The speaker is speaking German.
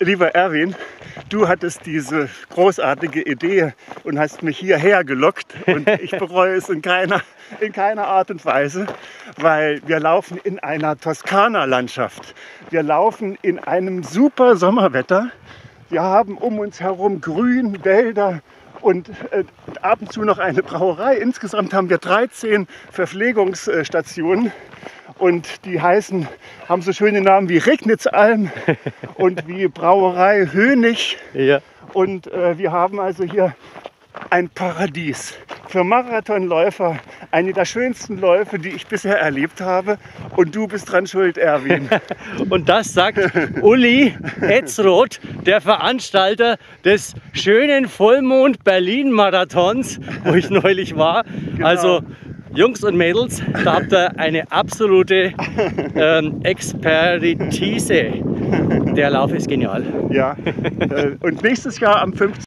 lieber Erwin, du hattest diese großartige Idee und hast mich hierher gelockt und ich bereue es in keiner, in keiner Art und Weise, weil wir laufen in einer Toskana-Landschaft. Wir laufen in einem super Sommerwetter. Wir haben um uns herum Grün, Wälder, und äh, ab und zu noch eine Brauerei. Insgesamt haben wir 13 Verpflegungsstationen und die heißen, haben so schöne Namen wie Regnitzalm und wie Brauerei Hönig. Ja. Und äh, wir haben also hier ein Paradies für Marathonläufer, eine der schönsten Läufe, die ich bisher erlebt habe. Und du bist dran schuld, Erwin. Und das sagt Uli Etzroth, der Veranstalter des schönen Vollmond Berlin Marathons, wo ich neulich war. Genau. Also Jungs und Mädels, da habt ihr eine absolute ähm, Expertise. Der Lauf ist genial. Ja. Äh, Und nächstes Jahr am 15.